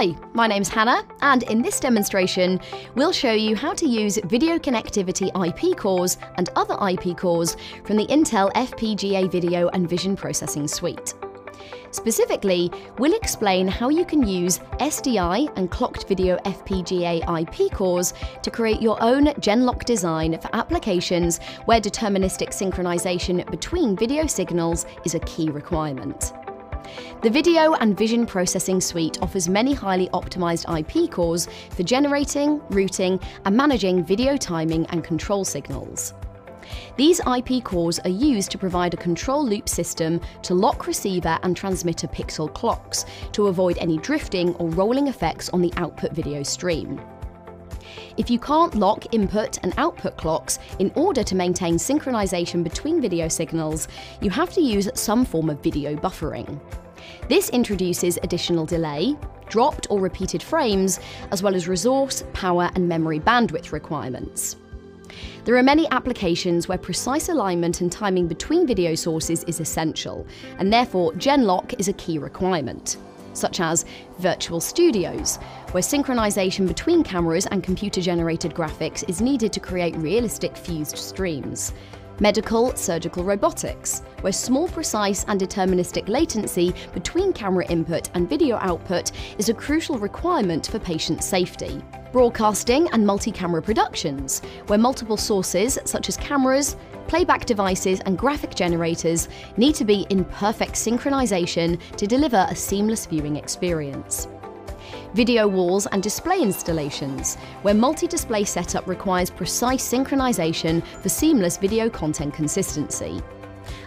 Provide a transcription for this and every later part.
Hi, my name's Hannah, and in this demonstration, we'll show you how to use video connectivity IP cores and other IP cores from the Intel FPGA Video and Vision Processing Suite. Specifically, we'll explain how you can use SDI and clocked video FPGA IP cores to create your own Genlock design for applications where deterministic synchronization between video signals is a key requirement. The Video and Vision Processing Suite offers many highly optimized IP cores for generating, routing, and managing video timing and control signals. These IP cores are used to provide a control loop system to lock receiver and transmitter pixel clocks to avoid any drifting or rolling effects on the output video stream. If you can't lock input and output clocks in order to maintain synchronization between video signals, you have to use some form of video buffering. This introduces additional delay, dropped or repeated frames, as well as resource, power, and memory bandwidth requirements. There are many applications where precise alignment and timing between video sources is essential, and therefore Genlock is a key requirement, such as virtual studios, where synchronization between cameras and computer generated graphics is needed to create realistic fused streams. Medical surgical robotics, where small, precise, and deterministic latency between camera input and video output is a crucial requirement for patient safety. Broadcasting and multi camera productions, where multiple sources, such as cameras, playback devices, and graphic generators, need to be in perfect synchronization to deliver a seamless viewing experience video walls and display installations, where multi-display setup requires precise synchronization for seamless video content consistency.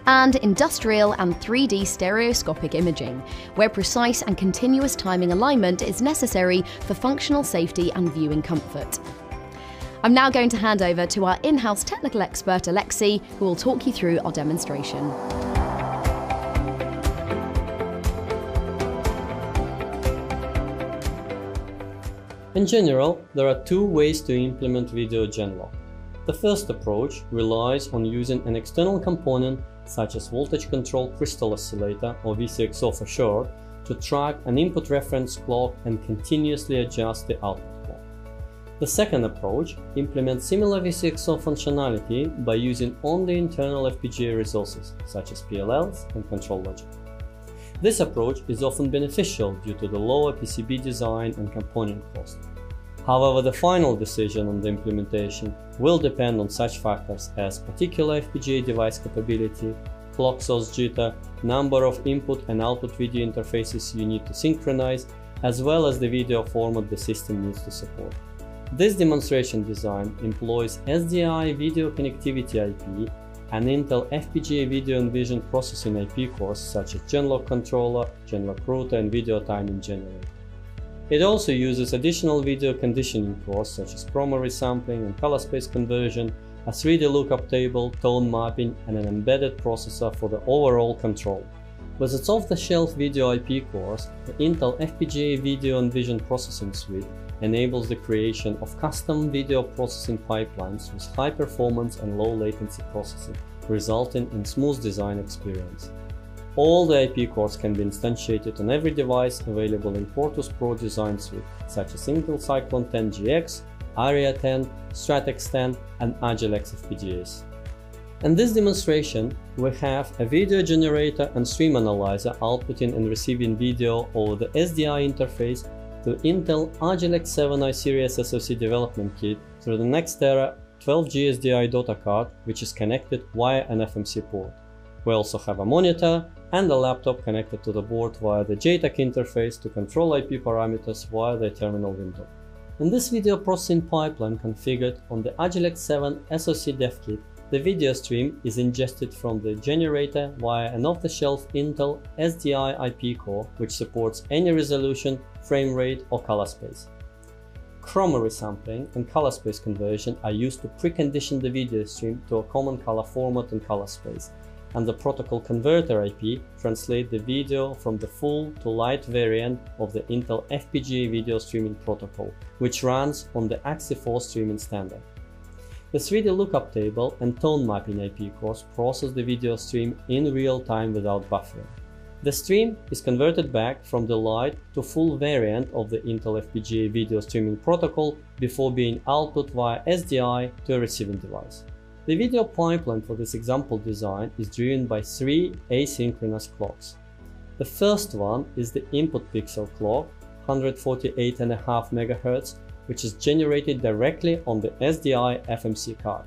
And industrial and 3D stereoscopic imaging, where precise and continuous timing alignment is necessary for functional safety and viewing comfort. I'm now going to hand over to our in-house technical expert Alexi, who will talk you through our demonstration. In general, there are two ways to implement video genlock. The first approach relies on using an external component such as voltage control crystal oscillator or VCXO for short to track an input reference clock and continuously adjust the output clock. The second approach implements similar VCXO functionality by using only internal FPGA resources such as PLLs and control logic. This approach is often beneficial due to the lower PCB design and component cost. However, the final decision on the implementation will depend on such factors as particular FPGA device capability, clock source jitter, number of input and output video interfaces you need to synchronize, as well as the video format the system needs to support. This demonstration design employs SDI video connectivity IP and Intel FPGA Video and Vision Processing IP cores such as Genlock Controller, Genlock Router and Video Timing Generator. It also uses additional video conditioning cores such as chroma resampling and color space conversion, a 3D lookup table, tone mapping and an embedded processor for the overall control. With its off-the-shelf video IP cores, the Intel FPGA Video and Vision Processing Suite enables the creation of custom video processing pipelines with high performance and low latency processing, resulting in smooth design experience. All the IP cores can be instantiated on every device available in Quartus Pro design suite, such as Intel Cyclone 10 GX, Arria 10, Stratix 10, and Agilex FPGAs. In this demonstration, we have a video generator and stream analyzer outputting and receiving video over the SDI interface to Intel Agilex 7i series SoC development kit through the Nextera 12G SDI daughter card, which is connected via an FMC port. We also have a monitor and a laptop connected to the board via the JTAG interface to control IP parameters via the terminal window. In this video processing pipeline configured on the Agilex 7 SoC dev kit, the video stream is ingested from the generator via an off-the-shelf Intel SDI IP core which supports any resolution, frame rate or color space. Chroma resampling and color space conversion are used to precondition the video stream to a common color format and color space, and the protocol converter IP translate the video from the full to lite variant of the Intel FPGA video streaming protocol, which runs on the AXI4 streaming standard. The 3D lookup table and tone mapping IP cores process the video stream in real time without buffering. The stream is converted back from the lite to full variant of the Intel FPGA video streaming protocol before being output via SDI to a receiving device. The video pipeline for this example design is driven by three asynchronous clocks. The first one is the input pixel clock, 148.5 MHz, which is generated directly on the SDI FMC card.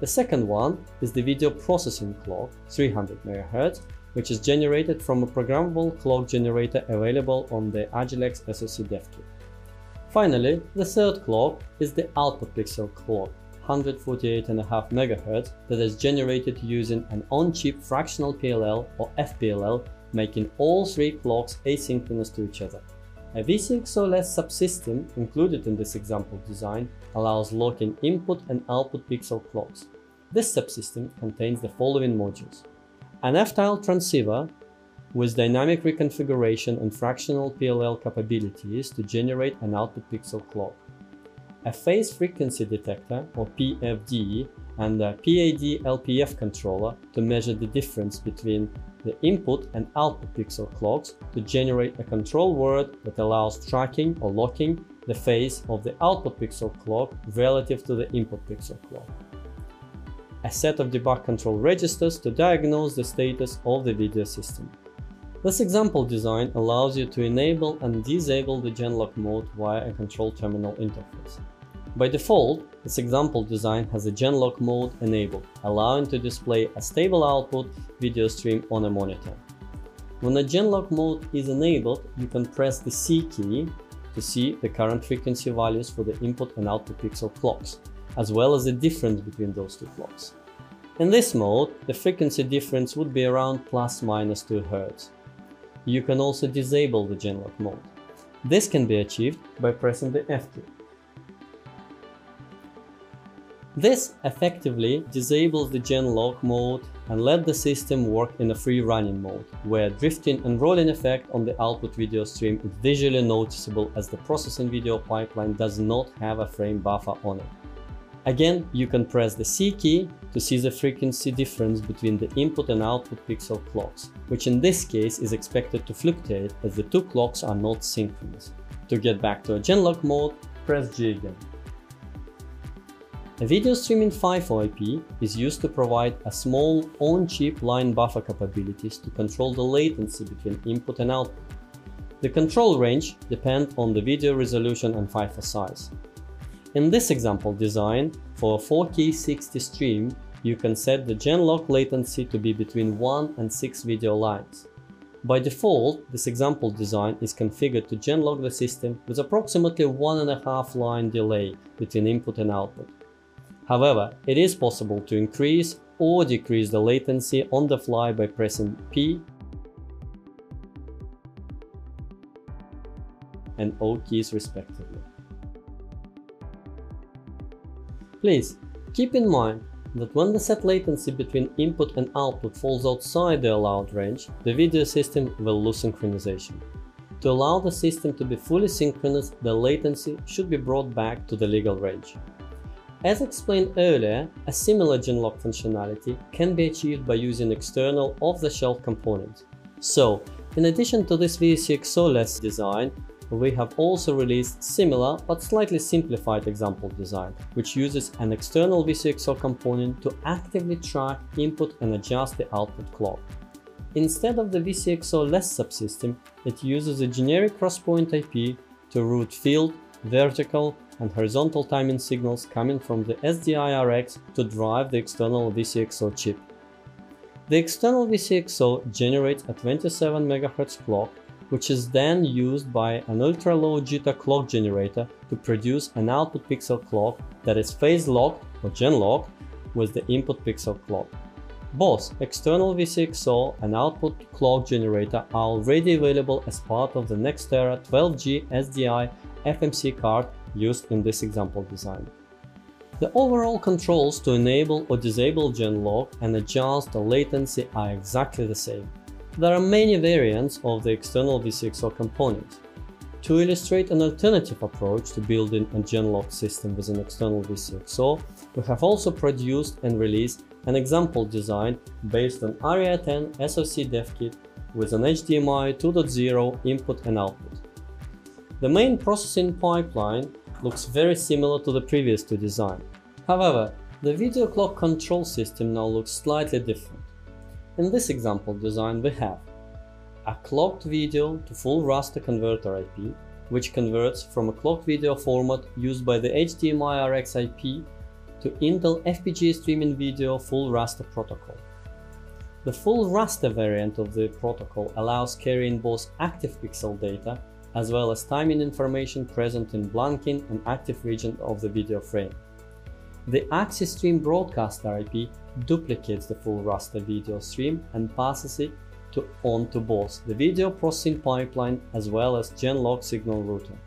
The second one is the video processing clock, 300 MHz, which is generated from a programmable clock generator available on the Agilex SoC dev kit. Finally, the third clock is the output pixel clock, 148.5 MHz, that is generated using an on-chip fractional PLL or FPLL, making all three clocks asynchronous to each other. A VCXO-less subsystem included in this example design allows locking input and output pixel clocks. This subsystem contains the following modules. An F-tile transceiver with dynamic reconfiguration and fractional PLL capabilities to generate an output pixel clock. A phase frequency detector or PFD and a PAD LPF controller to measure the difference between the input and output pixel clocks to generate a control word that allows tracking or locking the phase of the output pixel clock relative to the input pixel clock. A set of debug control registers to diagnose the status of the video system. This example design allows you to enable and disable the Genlock mode via a control terminal interface. By default, this example design has a Genlock mode enabled, allowing to display a stable output video stream on a monitor. When a Genlock mode is enabled, you can press the C key to see the current frequency values for the input and output pixel clocks, as well as the difference between those two clocks. In this mode, the frequency difference would be around plus minus 2 Hz. You can also disable the Genlock mode. This can be achieved by pressing the F key. This effectively disables the Genlock mode and let the system work in a free running mode, where drifting and rolling effect on the output video stream is visually noticeable as the processing video pipeline does not have a frame buffer on it. Again, you can press the C key to see the frequency difference between the input and output pixel clocks, which in this case is expected to fluctuate as the two clocks are not synchronous. To get back to a Genlock mode, press G again. A video streaming FIFO IP is used to provide a small on-chip line buffer capabilities to control the latency between input and output. The control range depends on the video resolution and FIFO size. In this example design, for a 4K 60 stream, you can set the Genlock latency to be between 1 and 6 video lines. By default, this example design is configured to Genlock the system with approximately 1.5 line delay between input and output. However, it is possible to increase or decrease the latency on the fly by pressing P and O keys respectively. Please keep in mind that when the set latency between input and output falls outside the allowed range, the video system will lose synchronization. To allow the system to be fully synchronous, the latency should be brought back to the legal range. As explained earlier, a similar Genlock functionality can be achieved by using external off-the-shelf components. So, in addition to this VCXO-less design, we have also released similar but slightly simplified example design, which uses an external VCXO component to actively track input and adjust the output clock. Instead of the VCXO-less subsystem, it uses a generic crosspoint IP to route field, vertical, and horizontal timing signals coming from the SDI-RX to drive the external VCXO chip. The external VCXO generates a 27 MHz clock, which is then used by an ultra-low jitter clock generator to produce an output pixel clock that is phase-locked or gen-locked with the input pixel clock. Both external VCXO and output clock generator are already available as part of the Nextera 12G SDI FMC card used in this example design. The overall controls to enable or disable Genlock and adjust the latency are exactly the same. There are many variants of the external VCXO component. To illustrate an alternative approach to building a Genlock system with an external VCXO, we have also produced and released an example design based on Arria 10 SoC DevKit with an HDMI 2.0 input and output. The main processing pipeline looks very similar to the previous two designs. However, the video clock control system now looks slightly different. In this example design we have a clocked video to full raster converter IP, which converts from a clocked video format used by the HDMI RX IP to Intel FPGA streaming video full raster protocol. The full raster variant of the protocol allows carrying both active pixel data as well as timing information present in blanking and active region of the video frame. The Axis Stream Broadcast IP duplicates the full raster video stream and passes it to onto both the video processing pipeline as well as Genlock signal router.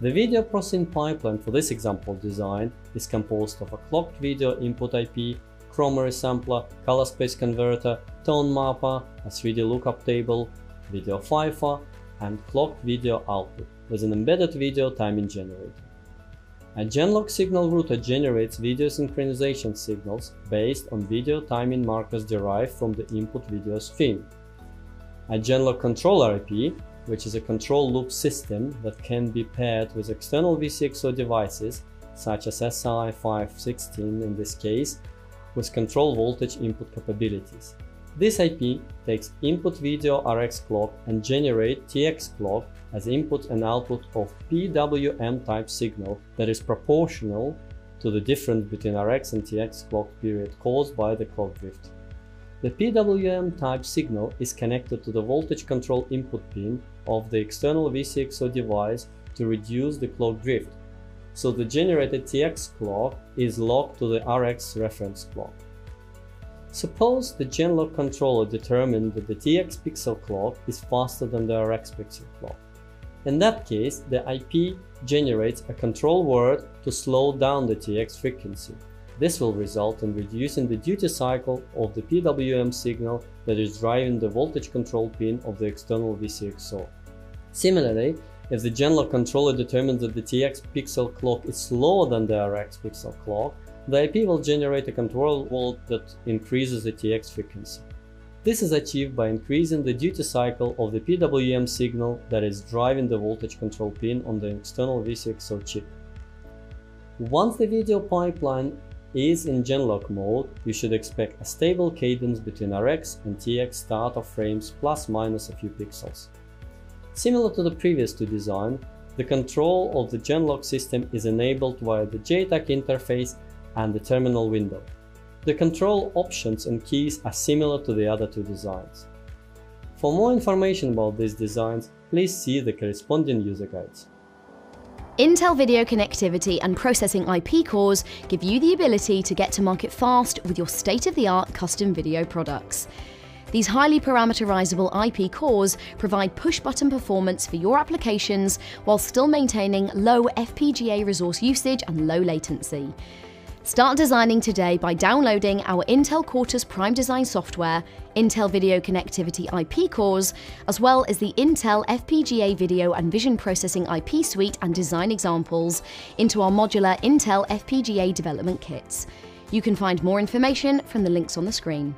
The video processing pipeline for this example design is composed of a clocked video input IP, chroma sampler, color space converter, tone mapper, a 3D lookup table, video FIFO, and clocked video output with an embedded video timing generator. A Genlock signal router generates video synchronization signals based on video timing markers derived from the input video stream. A Genlock controller IP, which is a control loop system that can be paired with external VCXO devices, such as Si516 in this case, with control voltage input capabilities. This IP takes input video RX clock and generate TX clock as input and output of PWM type signal that is proportional to the difference between RX and TX clock period caused by the clock drift. The PWM type signal is connected to the voltage control input pin of the external VCXO device to reduce the clock drift, so the generated TX clock is locked to the RX reference clock. Suppose the Genlock controller determined that the TX pixel clock is faster than the RX pixel clock. In that case, the IP generates a control word to slow down the TX frequency. This will result in reducing the duty cycle of the PWM signal that is driving the voltage control pin of the external VCXO. Similarly, if the Genlock controller determines that the TX pixel clock is slower than the RX pixel clock, the IP will generate a control word that increases the TX frequency. This is achieved by increasing the duty cycle of the PWM signal that is driving the voltage control pin on the external VCXO chip. Once the video pipeline is in Genlock mode, you should expect a stable cadence between RX and TX start of frames plus minus a few pixels. Similar to the previous two designs, the control of the Genlock system is enabled via the JTAG interface and the terminal window. The control options and keys are similar to the other two designs. For more information about these designs, please see the corresponding user guides. Intel Video Connectivity and Processing IP cores give you the ability to get to market fast with your state-of-the-art custom video products. These highly parameterizable IP cores provide push-button performance for your applications while still maintaining low FPGA resource usage and low latency. Start designing today by downloading our Intel Quartus Prime Design software, Intel Video Connectivity IP cores, as well as the Intel FPGA Video and Vision Processing IP suite and design examples into our modular Intel FPGA development kits. You can find more information from the links on the screen.